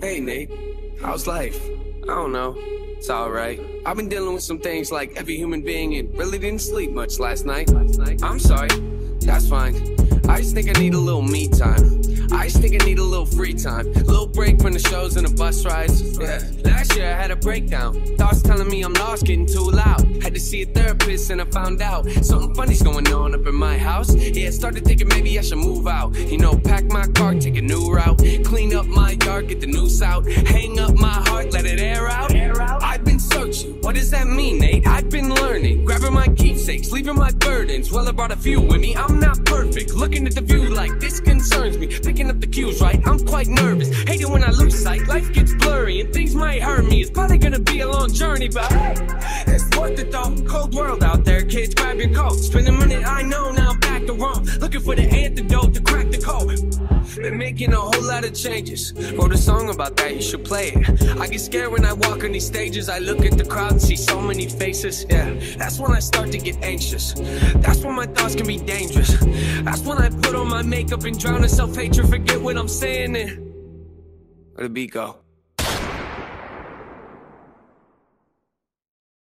Hey, Nate. How's life? I don't know. It's alright. I've been dealing with some things like every human being and really didn't sleep much last night. I'm sorry. That's fine. I just think I need a little me time. I just think I need a little free time. A little break from the shows and the bus rides. Yeah. Last year I had a breakdown. Thoughts telling me I'm lost, getting too loud. Had to see a therapist and I found out something funny's going on up in my house. Yeah, started thinking maybe I should move out. You know, pack my car, take a new route. Yard, get the noose out. Hang up my heart, let it air out. I've been searching. What does that mean, Nate? I've been learning. Grabbing my keepsakes, leaving my burdens. Well, I brought a few with me. I'm not perfect. Looking at the view like this concerns me. Picking up the cues, right? I'm quite nervous. Hate it when I lose sight. Life gets blurry and things might hurt me. It's probably gonna be a long journey, but hey, it's worth it though. Cold world out there, kids. Grab your coat. Spend a minute, I know now. I'm Back to Rome. Looking for the antidote to. Been making a whole lot of changes. Wrote a song about that, you should play it. I get scared when I walk on these stages. I look at the crowd and see so many faces. Yeah, that's when I start to get anxious. That's when my thoughts can be dangerous. That's when I put on my makeup and drown in self hatred. Forget what I'm saying. And where the beat go?